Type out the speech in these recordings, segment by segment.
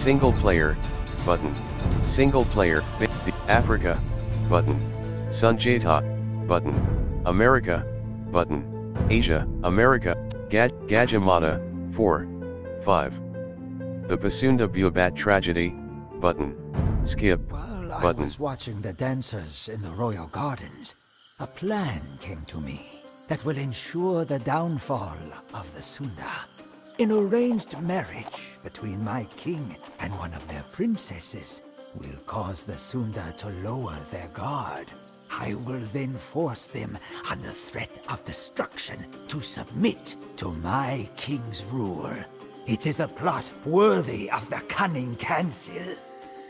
Single player, button. Single player, Africa, button. Sunjata, button. America, button. Asia, America, Gaj- Gajah Mada, 4. 5. The Pasunda Bubat tragedy, button. Skip, While I button. was watching the dancers in the royal gardens, a plan came to me that will ensure the downfall of the Sunda. An arranged marriage between my king and one of their princesses will cause the Sunda to lower their guard. I will then force them, under threat of destruction, to submit to my king's rule. It is a plot worthy of the cunning Kancil.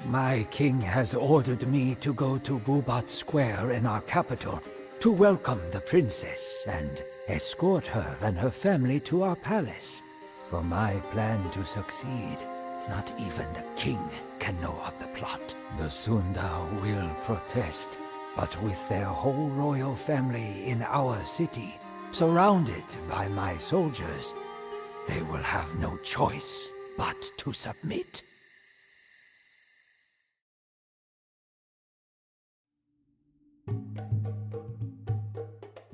My king has ordered me to go to Bubat Square in our capital to welcome the princess and escort her and her family to our palace. For my plan to succeed, not even the king can know of the plot. The Sunda will protest, but with their whole royal family in our city, surrounded by my soldiers, they will have no choice but to submit.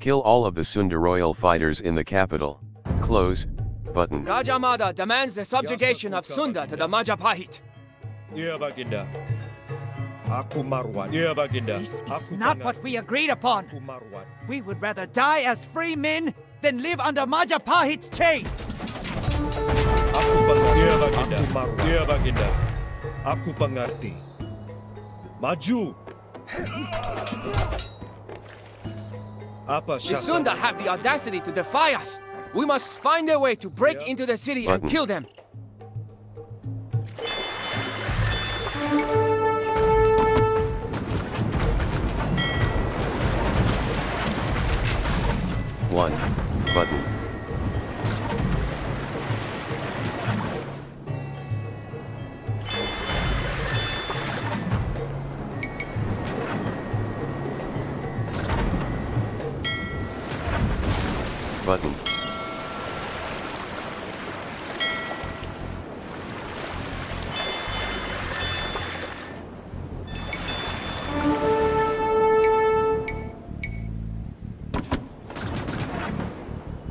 Kill all of the Sunda royal fighters in the capital. Close, button. Gajah Mada demands the subjugation of Sunda to the Majapahit. Iya Baginda. Aku Marwan. Iya Baginda. This is Aku not Pangat- what we agreed upon. Aku Marwan. We would rather die as free men than live under Majapahit's chains. Aku pengerti. Iya Baginda. Aku Marwan. Iya Baginda. Aku pengerti. Maju. Apa The? Sunda have the audacity to defy us. We must find a way to break Yeah. into the city Button. and kill them. One, button. Button.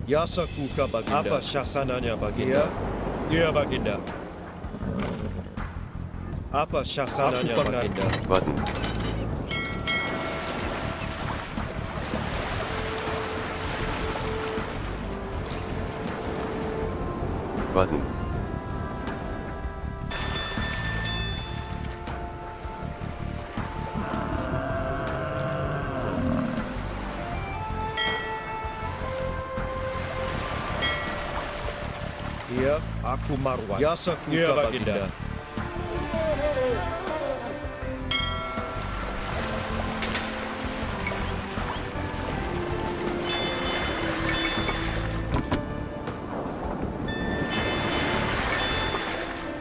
Yasaku kabaginda. Apa Shasananya baginda? Iya, baginda. Apa Shasananya baginda? Warten. Warten. Marwan. Yasaku iya, ka Baginda.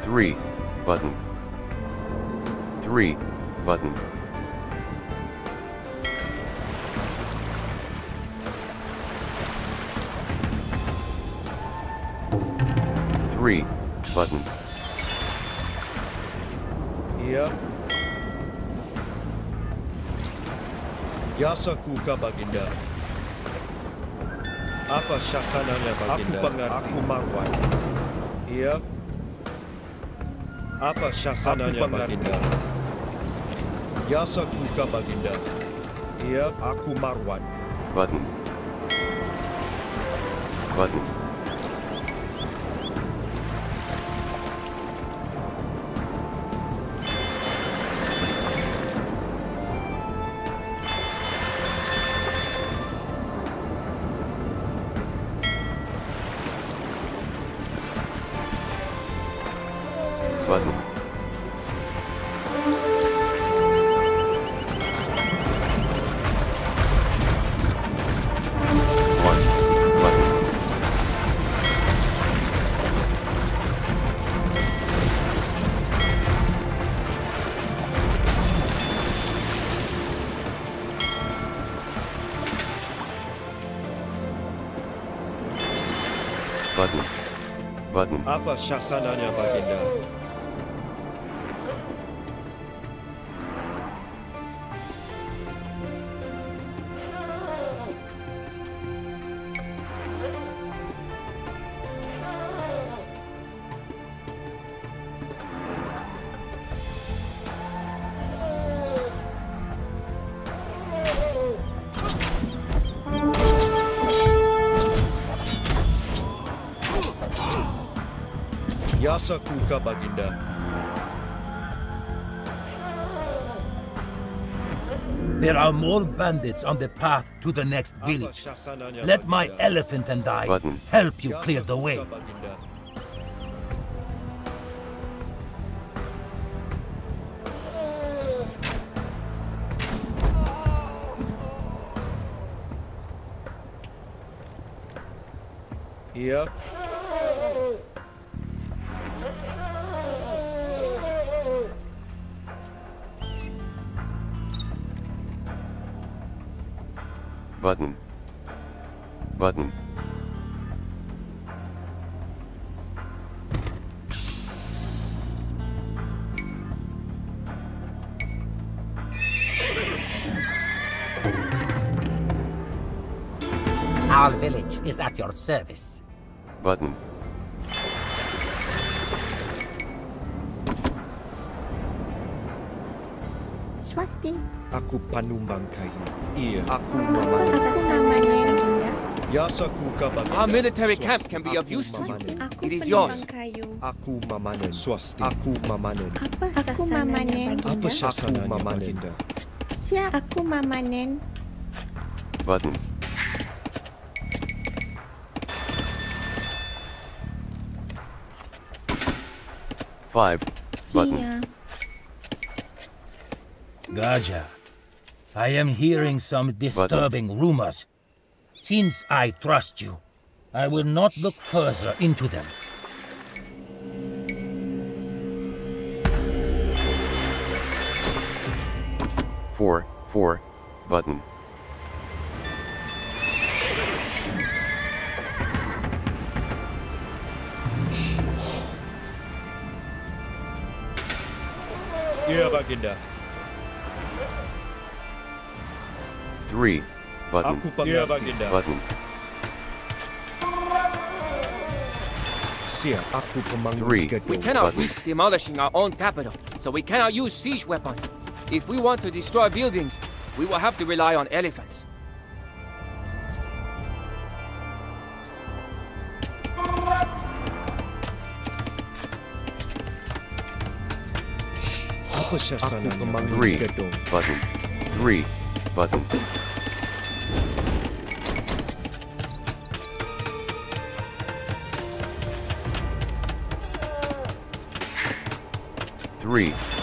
Three, button. Three, button. Button. Iya. Yasaku ka Baginda. Apa syasananya Baginda? Aku pengerti. Aku Marwan. Iya. Apa syasananya Baginda? Yasaku ka Baginda. Iya, aku Marwan. Button. Button. Allah syahsananya baginda. Yasa Kuka Baginda. There are more bandits on the path to the next village. Let my elephant and I Button. help you clear the way. Kuka is at your service. Button. Swasti. aku panumbang kayu. Iya, aku mamanen. Dinda? Yasa Kuka Baginda. Our military camp can be of Aku use to you. mamanen. Aku It is yours. Aku mamanen. Swasti. Aku mamanen. Apa sasamanya Apa Baginda? mamanen? Siap. Aku mamanen. Button. Five. Button. Iya. Gaja, I am hearing some disturbing rumors. Since I trust you, I will not look further into them. Four. Four. Button. Iya, Baginda. Three. Button. Aku pengerti. Baginda. Button. Siap, aku pemanggul Three. We cannot Button. risk demolishing our own capital, so we cannot use siege weapons. If we want to destroy buildings, we will have to rely on elephants. Three. Button. Three. Button. Three.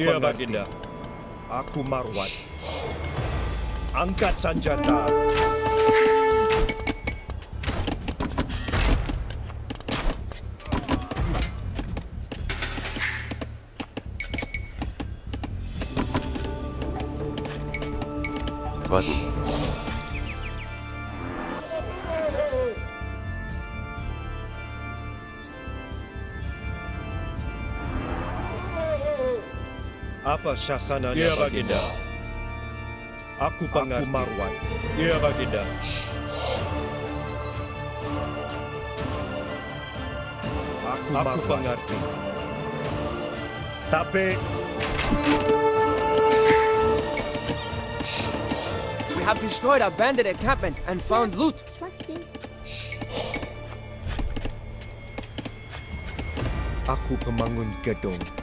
Selanjutnya mengerti. Baginda. Aku Marwan. Angkat sanjata. Waduh. Apa syasananya Ya, Baginda? Baginda. Aku. Aku Marwan. Ya, Baginda. Aku, aku mengerti. Tapi We have destroyed a bandit encampment and found loot. Aku pemangun gedung.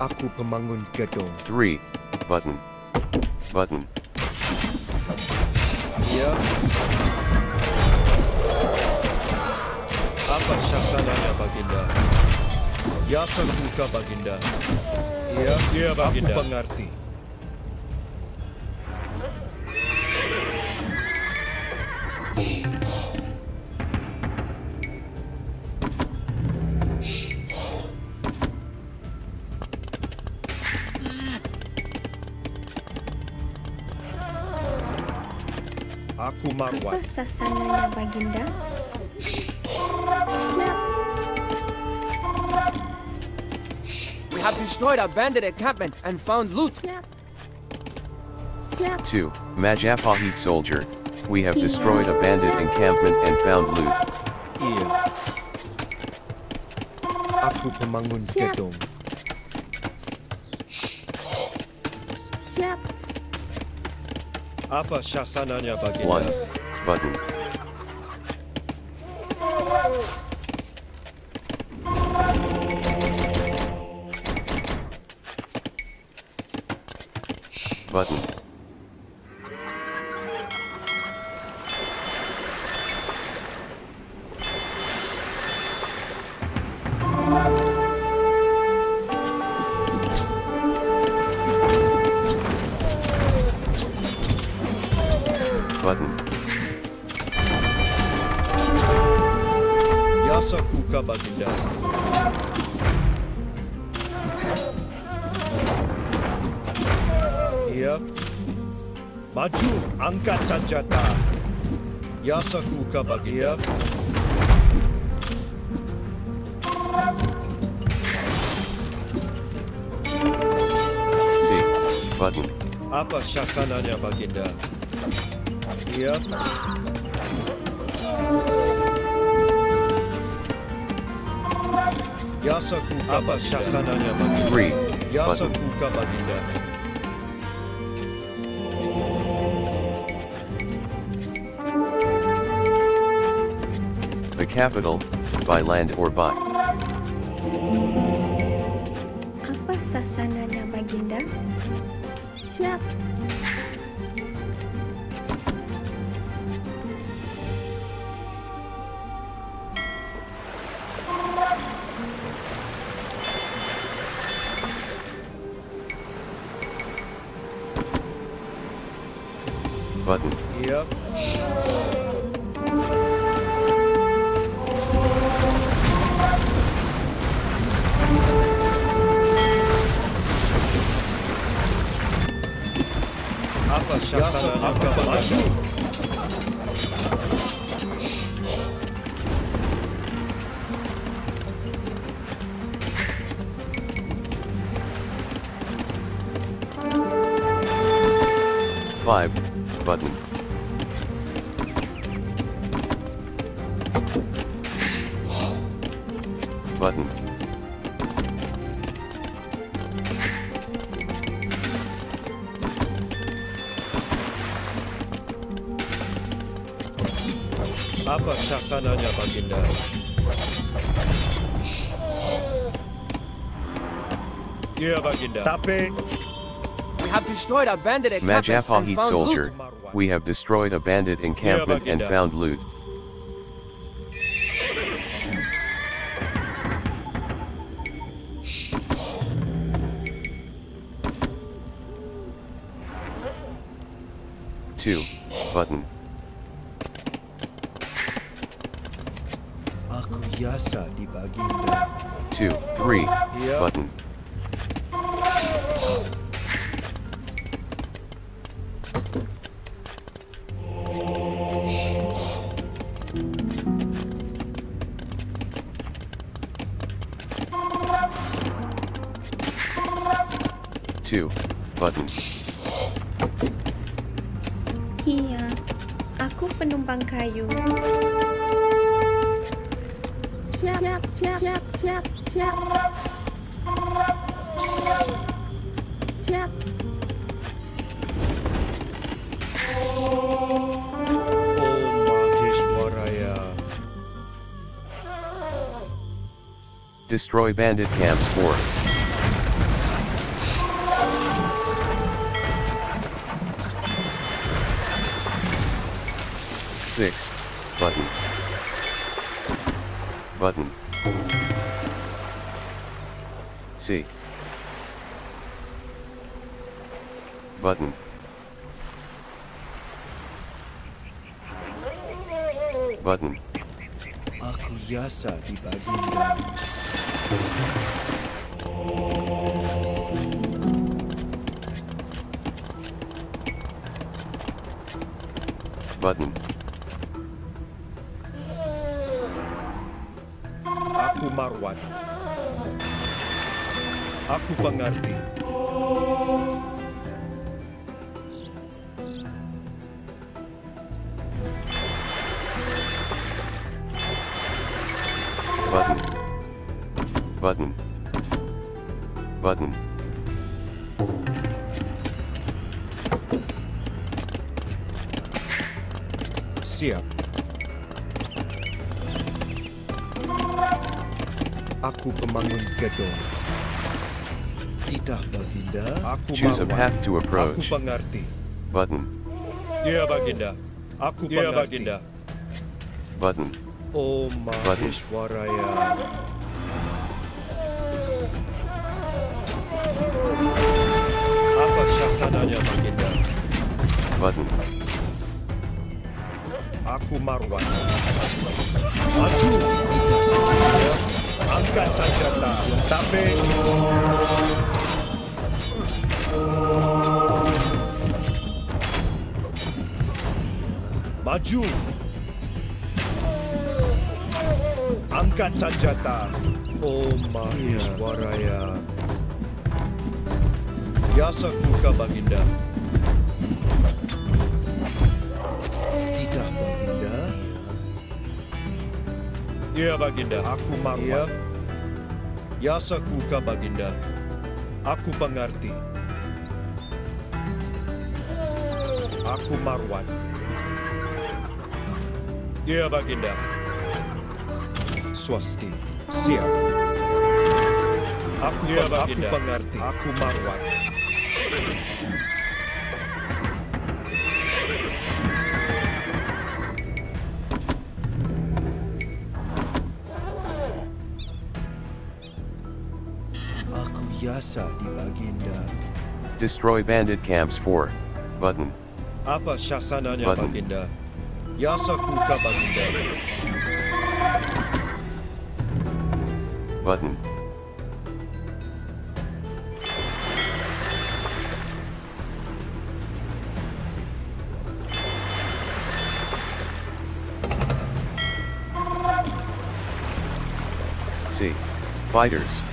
Aku pemangun gedung. Three. Button. Button. Ya. Apa syasananya Baginda? Ya Sangkuka Baginda. Ya, Ya, Baginda. Aku mengerti. Aku Apa Marwan. sasananya Baginda? We have destroyed a bandit encampment and found loot. Siap. Siap. 2. Majapahit soldier. We have destroyed a bandit encampment and found loot. Iya. Aku pemangun Siap. gedung. Apa syasananya 1. Baginda? Button. saya. Maju, angkat senjata. Yasaku Kabagia. Iya. Si, Fatim. Apa sasananya, Baginda? Iya. Yasaku Kabaginda. Apa sasananya, Baginda? Three, Kabaginda. Capital, by land or by. Apa sasananya Baginda? Five. Button. Button. Apa syasananya Baginda? Ya Baginda. Tapi We have destroyed a bandit encampment and Majapahit found soldier. loot. We have destroyed a bandit encampment and found loot. 2 button. Iya, aku penumpang kayu. Siap, siap, siap, siap, siap. Siap. siap. Destroy bandit camps 4. Six. Button. Button. C. Button. Button. Aku yasa di Baginda. Button. Pengerti. Button. Button. Button. Siap. Aku pemangun gedung. Tidak, Baginda. Aku Choose a path to Aku approach. pengerti. Button. Ya, Baginda. Aku Ya, pengerti. Baginda. Button. Om Maheshwaraya. Apa syasananya, Baginda? Button. Aku Marwan. Maju! Angkat senjata. Tapi... Maju! Angkat senjata. Oh Maheswaraya. Iya. Yasak buka Baginda. Tidak Baginda. Iya Baginda. Aku mampu. Iya. Yasak buka Baginda. Aku mengerti. Aku Marwan. Ya, Baginda. Swasti. Siap. Aku, Ya, aku Baginda. pengerti. Aku Marwan. Aku Yasa di Baginda. Destroy bandit camps 4. Button. Apa syasananya Button. Baginda? Yasakuka Bagundere. Button. See. Fighters.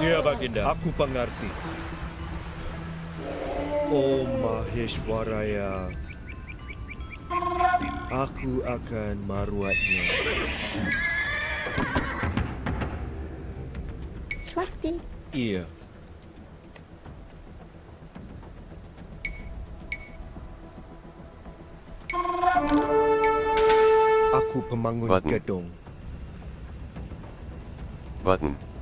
Ya Baginda. Aku pengerti. Om Maheshwaraya. Aku akan merawatnya. Swasti. Iya. Aku pemangun Button. gedung. Button.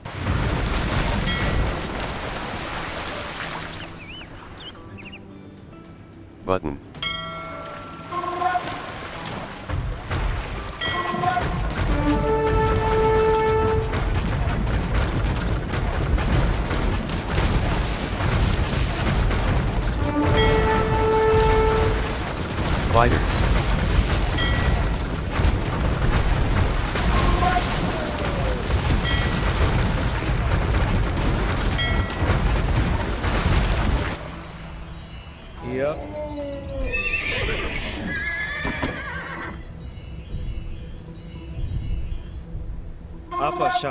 Button.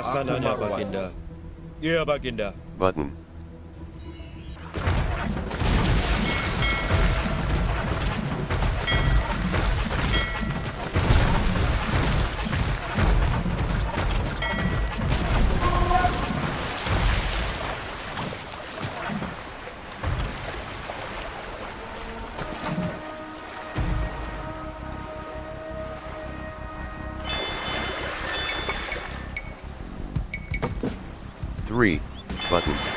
Ihr aber Kinder. Ihr aber Kinder. Warten. воды.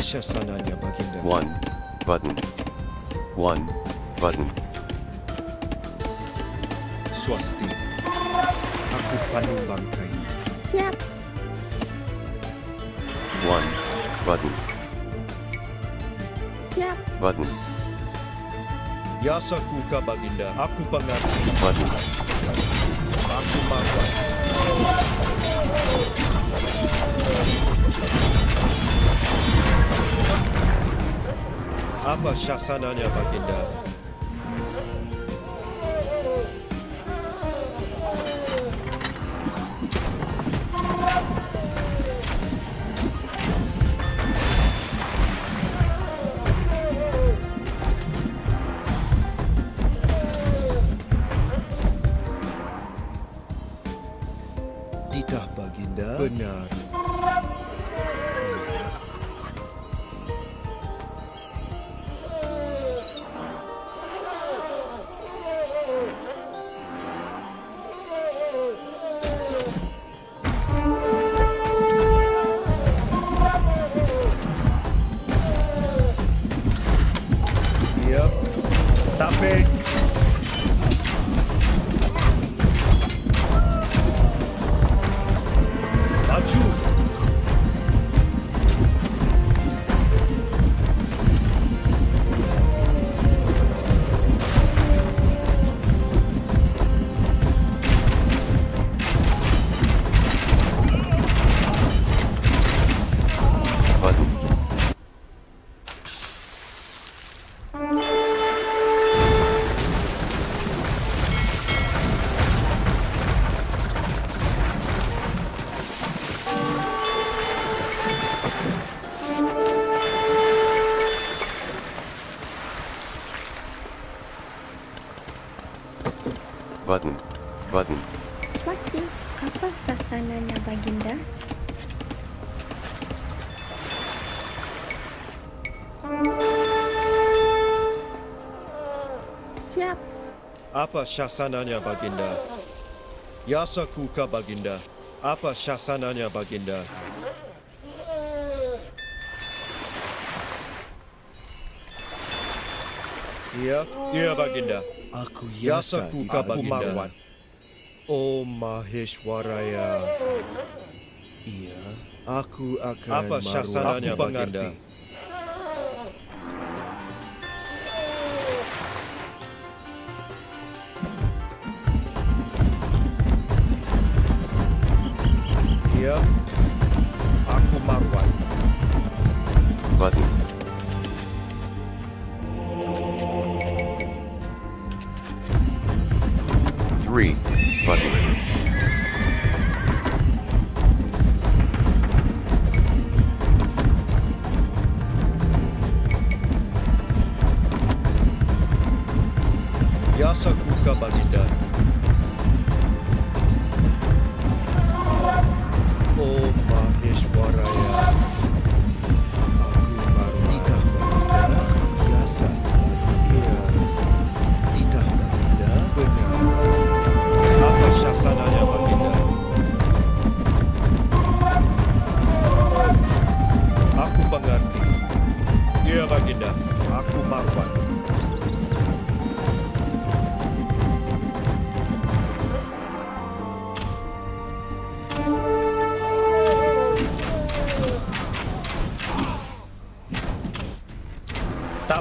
Apa syasananya Baginda? One, button. One, button. Swasti. Aku Panumbang Kayu. Siap. One, button. Siap. Button, Yasaku ka Baginda. Aku pengerti. button. Aku Marwan. Apa syasananya Baginda? Apa syasananya Baginda? Yasaku ka Baginda. Apa syasananya Baginda? Iya, Iya Baginda. aku Yasaku ka Baginda. Oh Maheshwaraya. Iya, aku akan Apa syasananya Aku Baginda? mengerti.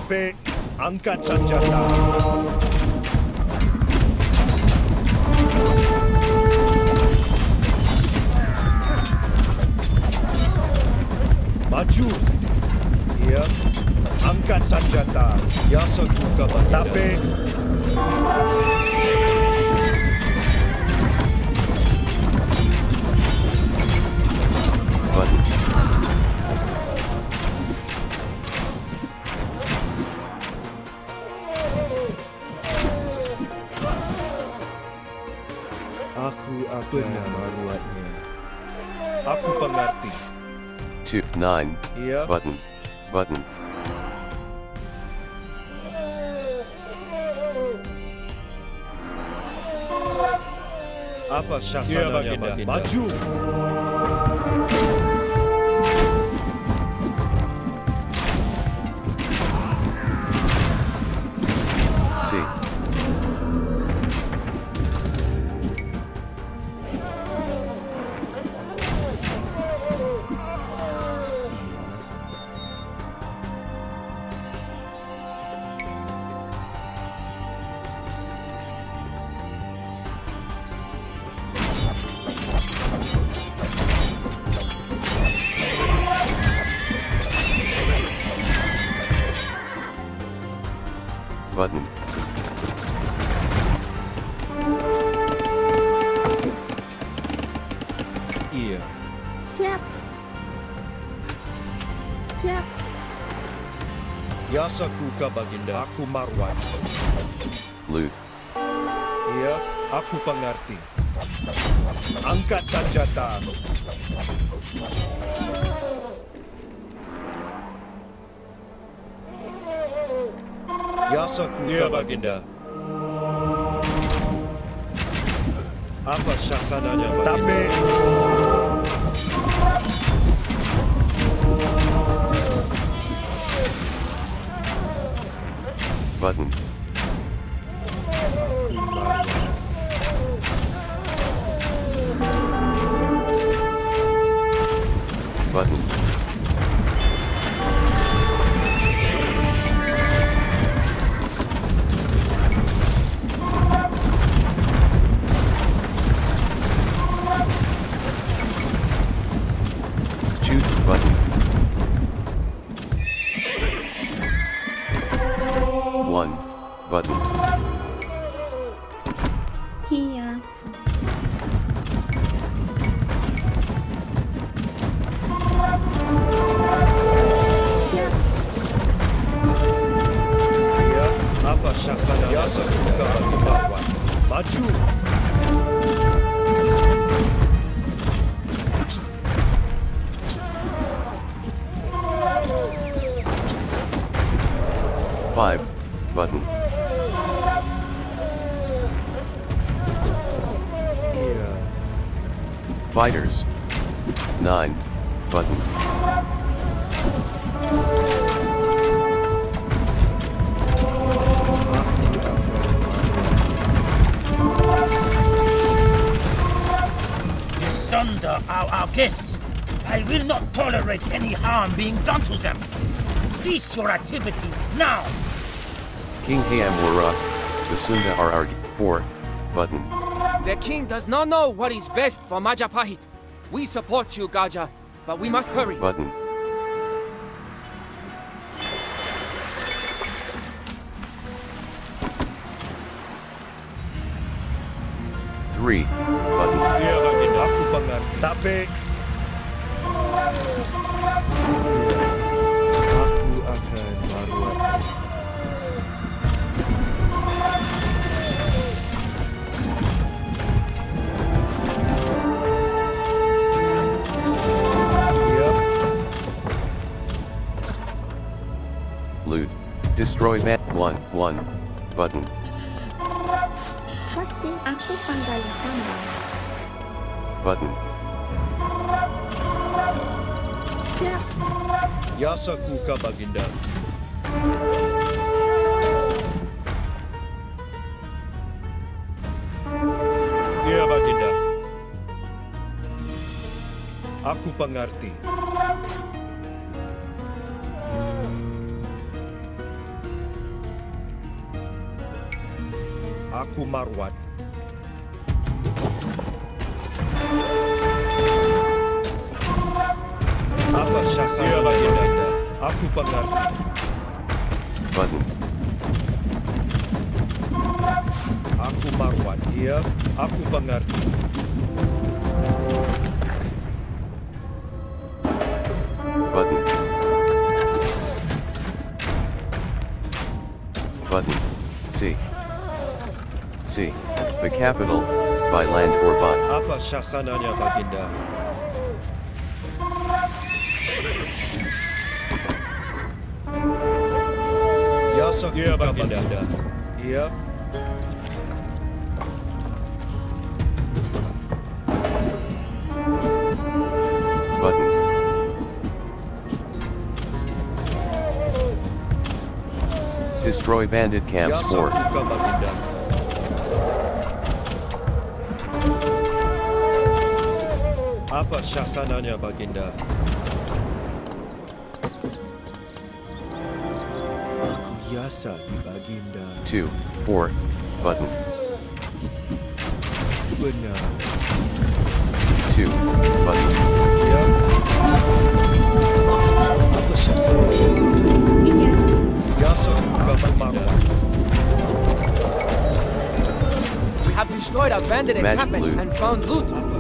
Tapi angkat senjata. Maju. Iya. Angkat senjata. Ya sekuka Tapi 2, 9, Iya. button, button, Apa syasananya Baginda. Baginda? Maju! Rasa kuka baginda. Aku Marwan. Luke. Iya, aku pengerti. Angkat senjatamu. Yasa kuka ya, baginda. Apa syasananya baginda? Tapi... button, button, now. King Hayam Wuruk, the Sunda are our four, button, The king does not know what is best for Majapahit. We support you, Gaja, but we must hurry. button, three, button, Destroy 1 1 button. Pasti aku pandai tambah. Button. Siap. Yasa kabaginda. Iya Baginda. Aku pengerti. Aku Marwat. Apa syasana Iya, Baginda. Aku pengerti. button, Aku Marwan. Iya, aku pengerti. button, button, C, C, the capital, by land or by. Apa syasananya Baginda? Ya, Kuka Baginda. Baginda. Button. Destroy bandit camps Yasa Apa syasananya Baginda? Aku yasa di Baginda. 2, 4, button. Benar. 2, button. Ya. Apa syasananya Yasa Kuka Baginda. We have destroyed a bandit Magic encampment and found loot.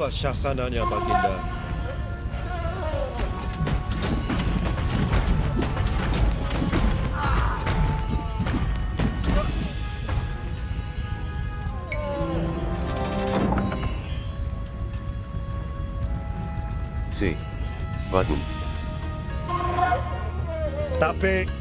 Apa syahsananya Baginda? Si, button. Tapi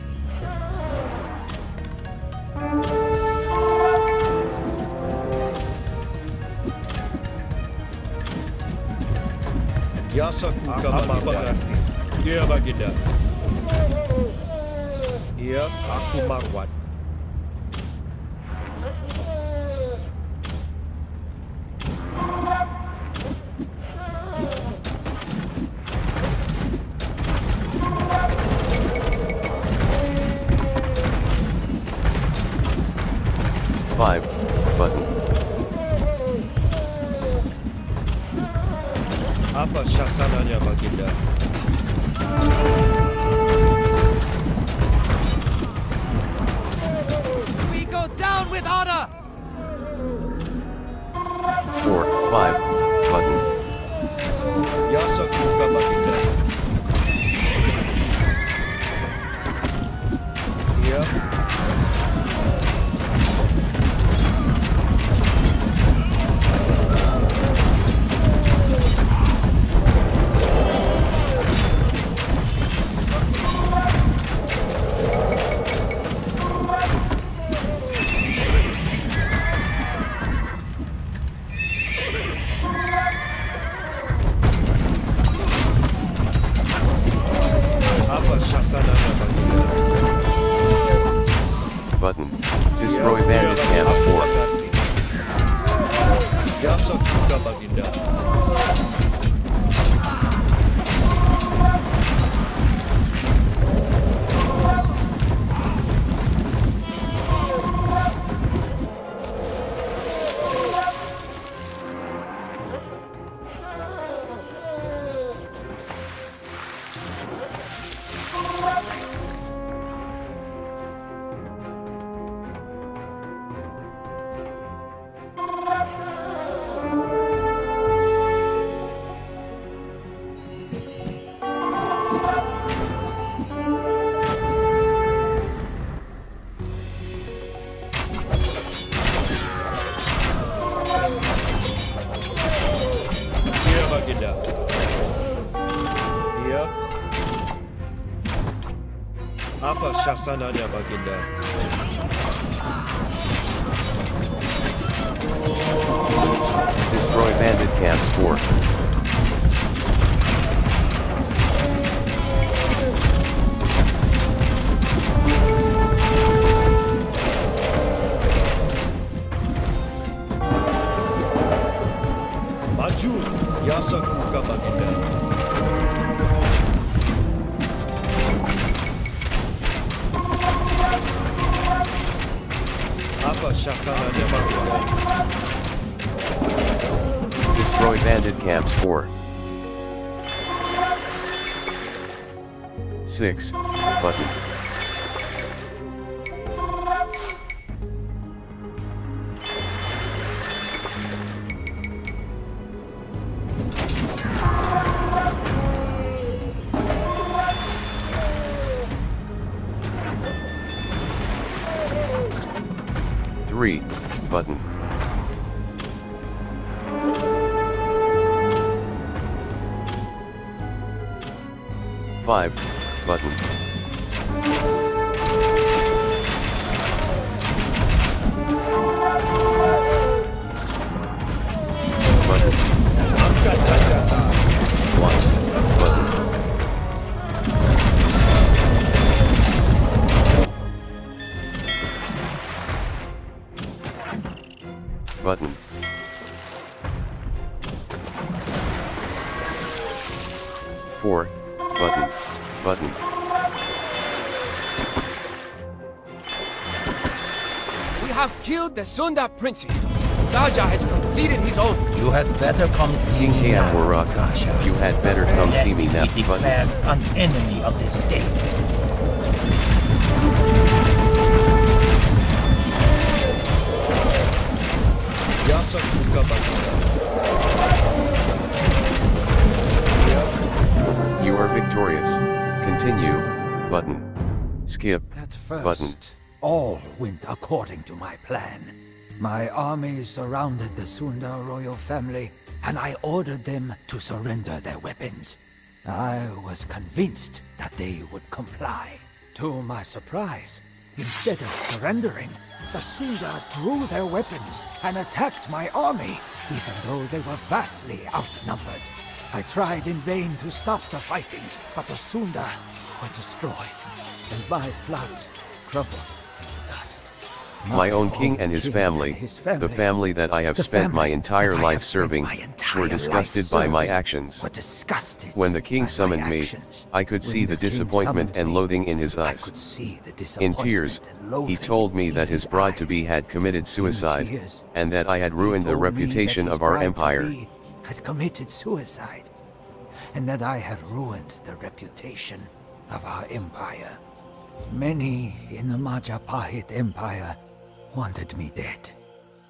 with! Four. Five. Istana Baginda. 6. Button. Three, button. Five, button. The Sunda princess. Raja has completed his oath. You had better come see King me now, Hayam Wuruk, you had better come see me now, Lest we button. declared an enemy of the state. Yasa You are victorious. Continue, button. Skip, At first, button. All went according to my plan. My army surrounded the Sunda royal family, and I ordered them to surrender their weapons. I was convinced that they would comply. To my surprise, instead of surrendering, the Sunda drew their weapons and attacked my army, even though they were vastly outnumbered. I tried in vain to stop the fighting, but the Sunda were destroyed, and my plot crumbled. My own king and his family, the family, that I have spent my entire life serving, were disgusted by my actions. When the king summoned me. I could see the disappointment and loathing in his eyes. could see the In tears, he told me that his bride-to-be had committed suicide, and that I had ruined the told me that reputation of our empire. Had committed suicide, and that I had ruined the reputation of our empire. Many in the Majapahit Empire wanted me dead,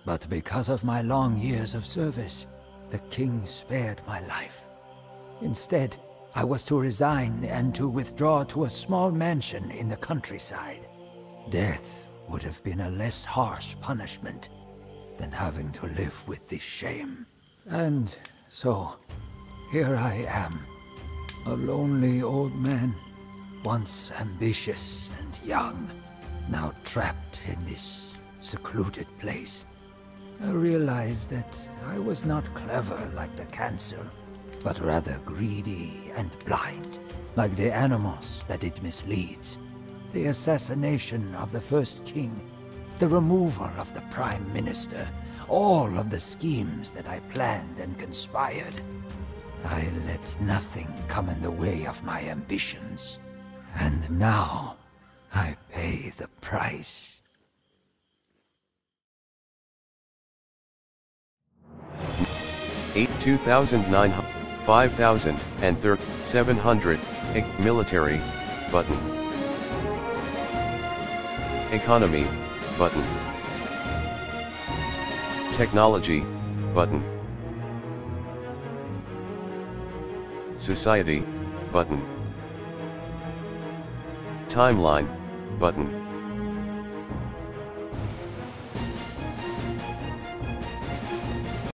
but because of my long years of service, the king spared my life. Instead, I was to resign and to withdraw to a small mansion in the countryside. Death would have been a less harsh punishment than having to live with this shame. And so, here I am, a lonely old man, once ambitious and young, now trapped in this secluded place. I realized that I was not clever like the Kancil, but rather greedy and blind, like the animals that it misleads. The assassination of the First King, the removal of the Prime Minister, all of the schemes that I planned and conspired. I let nothing come in the way of my ambitions. And now, I pay the price. 8 2009 5000 and 30 700 military button. Economy button. Technology button. Society button. Timeline button.